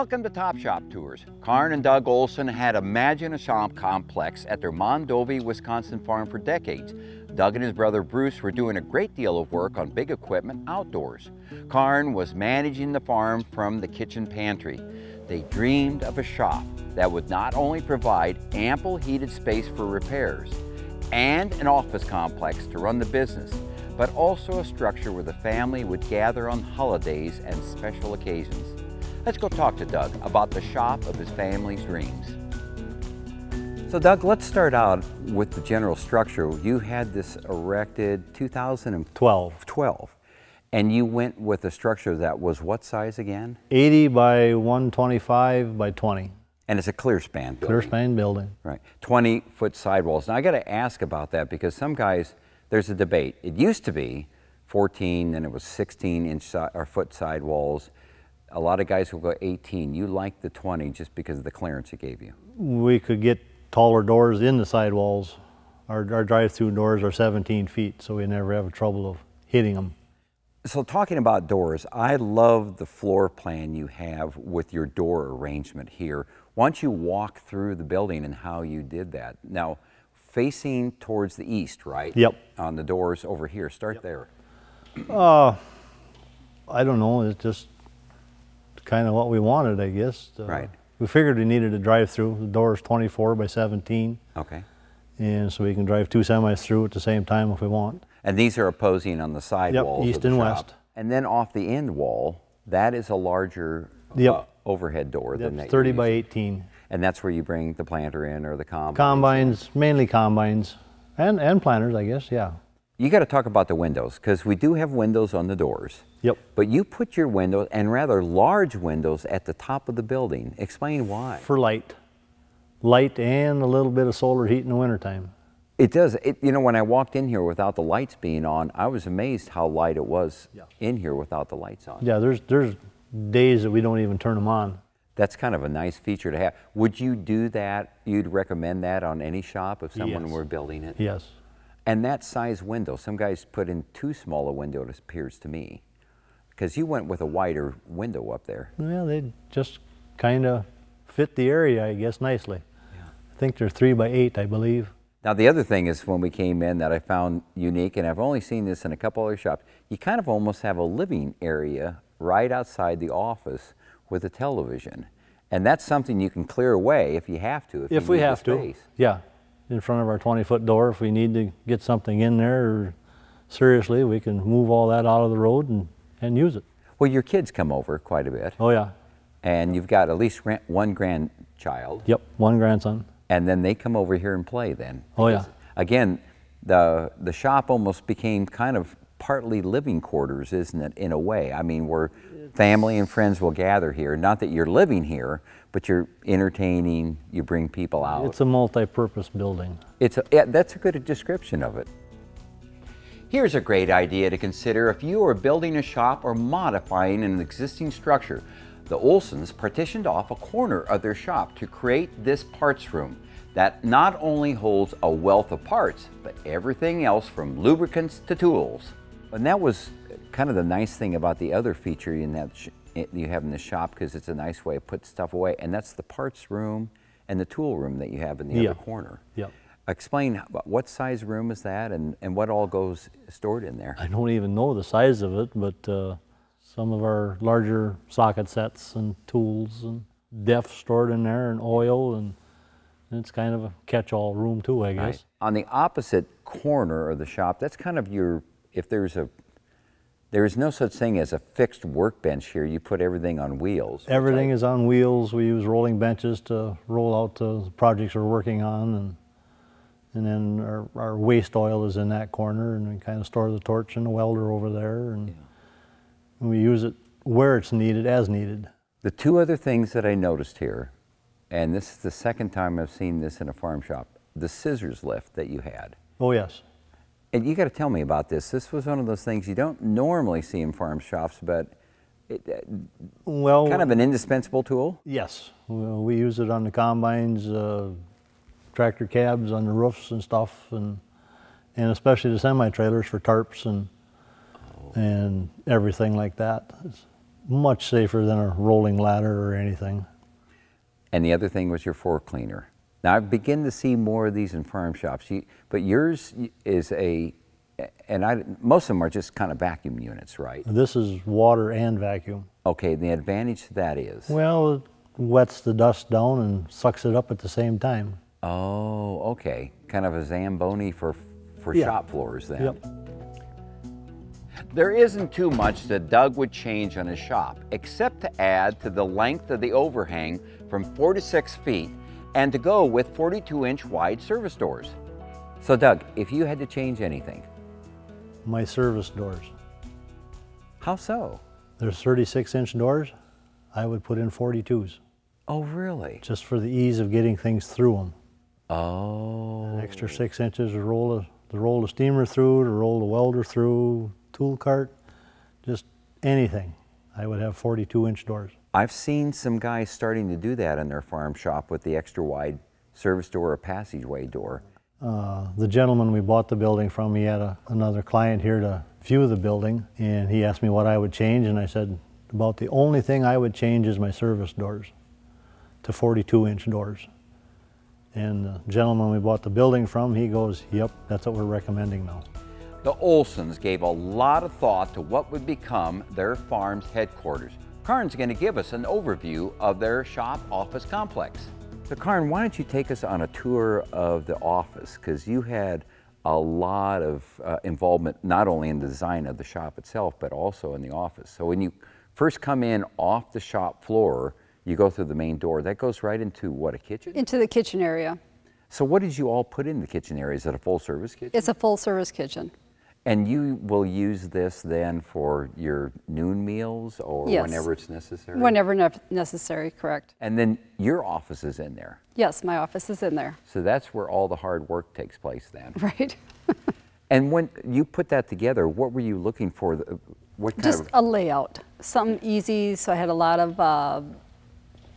Welcome to Top Shop Tours. Karn and Doug Olson had imagined a shop complex at their Mondovi, Wisconsin farm for decades. Doug and his brother Bruce were doing a great deal of work on big equipment outdoors. Karn was managing the farm from the kitchen pantry. They dreamed of a shop that would not only provide ample heated space for repairs and an office complex to run the business, but also a structure where the family would gather on holidays and special occasions. Let's go talk to Doug about the shop of his family's dreams. So Doug, let's start out with the general structure. You had this erected 2012. 12. And you went with a structure that was what size again? 80 by 125 by 20. And it's a clear span building. Clear span building. Right. 20 foot sidewalls. Now I got to ask about that because some guys, there's a debate. It used to be 14, then it was 16 inch si or foot sidewalls. A lot of guys will go 18. You like the 20 just because of the clearance it gave you. We could get taller doors in the sidewalls. Our, our drive-through doors are 17 feet, so we never have a trouble of hitting them. So talking about doors, I love the floor plan you have with your door arrangement here. Why don't you walk through the building and how you did that? Now, facing towards the east, right? Yep. On the doors over here. Start yep. there. Uh, I don't know. It's just kind of what we wanted, I guess. Uh, right. We figured we needed a drive-through. The door is 24 by 17. Okay. And so we can drive two semis through at the same time if we want. And these are opposing on the side yep, walls east and shop. west. And then off the end wall, that is a larger yep. uh, overhead door yep, than that 30 by 18. And that's where you bring the planter in or the combines? Combines, mainly combines. And, and planters, I guess, yeah. You got to talk about the windows because we do have windows on the doors. Yep. But you put your windows and rather large windows at the top of the building. Explain why. For light. Light and a little bit of solar heat in the wintertime. It does. It, you know, when I walked in here without the lights being on, I was amazed how light it was yeah. in here without the lights on. Yeah, there's there's days that we don't even turn them on. That's kind of a nice feature to have. Would you do that? You'd recommend that on any shop if someone yes. were building it? Yes. And that size window, some guys put in too small a window, it appears to me. Because you went with a wider window up there. Well, they just kind of fit the area, I guess, nicely. Yeah. I think they're three by eight, I believe. Now the other thing is when we came in that I found unique, and I've only seen this in a couple other shops, you kind of almost have a living area right outside the office with a television. And that's something you can clear away if you have to. If, if we have to, yeah. In front of our 20 foot door, if we need to get something in there, or seriously, we can move all that out of the road and, and use it. Well, your kids come over quite a bit. Oh, yeah. And you've got at least one grandchild. Yep, one grandson and then they come over here and play then. Oh yeah. Again, the the shop almost became kind of partly living quarters, isn't it, in a way? I mean, where family and friends will gather here. Not that you're living here, but you're entertaining, you bring people out. It's a multi-purpose building. It's a, yeah, that's a good description of it. Here's a great idea to consider if you are building a shop or modifying an existing structure. The Olsons partitioned off a corner of their shop to create this parts room that not only holds a wealth of parts, but everything else from lubricants to tools. And that was kind of the nice thing about the other feature in that you have in the shop because it's a nice way to put stuff away, and that's the parts room and the tool room that you have in the yeah. other corner. Yep. Explain what size room is that and, and what all goes stored in there? I don't even know the size of it, but uh, some of our larger socket sets and tools and def stored in there and oil and it's kind of a catch-all room too, I guess. Right. On the opposite corner of the shop, that's kind of your, if there's a, there is no such thing as a fixed workbench here. You put everything on wheels. Everything is on wheels. We use rolling benches to roll out the projects we're working on and and then our, our waste oil is in that corner and we kind of store the torch and the welder over there and yeah and we use it where it's needed as needed. The two other things that I noticed here, and this is the second time I've seen this in a farm shop, the scissors lift that you had. Oh yes. And you got to tell me about this. This was one of those things you don't normally see in farm shops, but it, uh, well, kind of an indispensable tool. Yes, well, we use it on the combines, uh, tractor cabs, on the roofs and stuff, and and especially the semi trailers for tarps and and everything like that. It's much safer than a rolling ladder or anything. And the other thing was your floor cleaner. Now I begin to see more of these in farm shops, you, but yours is a, and I, most of them are just kind of vacuum units, right? This is water and vacuum. Okay, the advantage to that is? Well, it wets the dust down and sucks it up at the same time. Oh, okay. Kind of a Zamboni for, for Yeah. shop floors then. Yep. There isn't too much that Doug would change on his shop, except to add to the length of the overhang from four to six feet and to go with 42 inch wide service doors. So Doug, if you had to change anything, My service doors. how so? There's 36 inch doors. I would put in 42s Oh, really? just for the ease of getting things through them. Oh. An extra six inches to roll the, to roll the steamer through, to roll the welder through, tool cart, just anything. I would have 42 inch doors. I've seen some guys starting to do that in their farm shop with the extra wide service door or passageway door. Uh, the gentleman we bought the building from, he had a, another client here to view the building, and he asked me what I would change, and I said about the only thing I would change is my service doors to 42 inch doors. And the gentleman we bought the building from, he goes, "Yep, that's what we're recommending now." The Olsons gave a lot of thought to what would become their farm's headquarters. Karn's going to give us an overview of their shop office complex. So, Karn, why don't you take us on a tour of the office? Because you had a lot of uh, involvement not only in the design of the shop itself, but also in the office. So, when you first come in off the shop floor, you go through the main door. That goes right into what, a kitchen? Into the kitchen area. So, what did you all put in the kitchen area? Is it a full service kitchen? It's a full service kitchen. And you will use this then for your noon meals or Yes. whenever it's necessary? Whenever ne- necessary, correct. And then your office is in there. Yes, my office is in there, So that's where all the hard work takes place then. right? And when you put that together, what were you looking for? What kind Just of, a layout, something easy, so I had a lot of uh,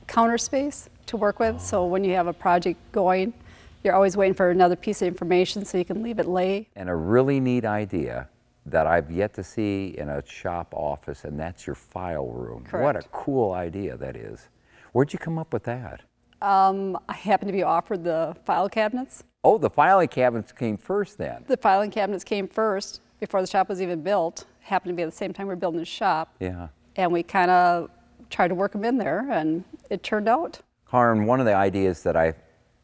counter space to work with. So when you have a project going, you're always waiting for another piece of information so you can leave it lay. and a really neat idea that I've yet to see in a shop office, and that's your file room. Correct. What a cool idea that is. Where'd you come up with that? Um, I happened to be offered the file cabinets. Oh, the filing cabinets came first then. The filing cabinets came first before the shop was even built. Happened to be at the same time we were building the shop. Yeah. And we kind of tried to work them in there, and it turned out. Harn, one of the ideas that I,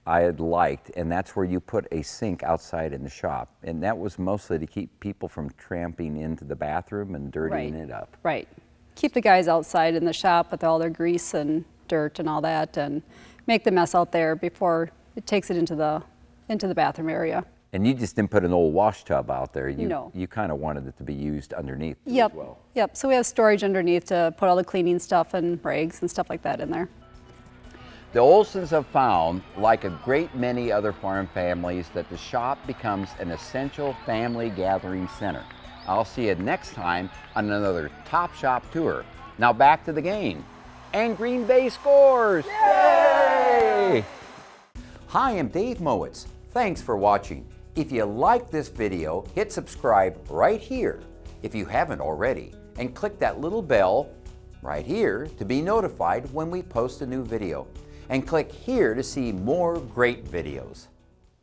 I had liked, and that's where you put a sink outside in the shop, and that was mostly to keep people from tramping into the bathroom and dirtying Right. it up. Right. Keep the guys outside in the shop with all their grease and dirt and all that, and make the mess out there before it takes it into the into the bathroom area. And you just didn't put an old wash tub out there. You, No. You kind of wanted it to be used underneath Yep. as well. Yep. So we have storage underneath to put all the cleaning stuff and rags and stuff like that in there. The Olsons have found, like a great many other farm families, that the shop becomes an essential family gathering center. I'll see you next time on another Top Shop tour. Now back to the game. And Green Bay scores! Yay! Hi, I'm Dave Mowitz. Thanks for watching. If you like this video, hit subscribe right here if you haven't already, and click that little bell right here to be notified when we post a new video. And click here to see more great videos.